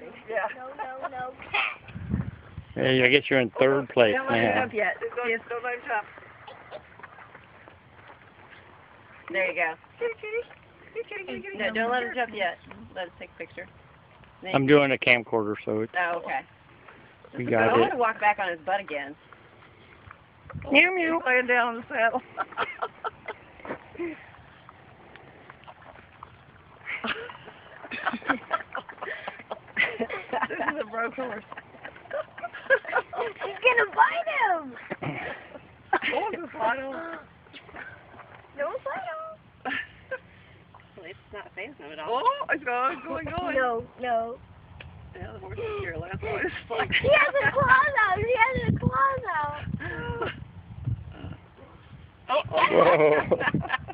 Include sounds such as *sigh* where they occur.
Daddy. Yeah. No, no, no. Hey, I guess you're in third place Don't let him now. jump yet. Don't, Yes. don't let him jump. There you go. Kitty, kitty. Kitty, kitty, kitty, kitty. No, don't let him jump yet. Let us take a picture. Then I'm you- doing a camcorder, so it's, Oh, okay. you I got want to walk back on his butt again. Meow meow. He's laying down on the saddle. *laughs* this broke horse. He's gonna bite him. Oh, the bottom. Don't bite him. Well, it's not fazing him at all. Oh, it's going, going, going. No, no. Yeah, the horse is here. Last one is like. He has a claws out. He has a claws out. Oh, Whoa.